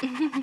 Ha ha ha.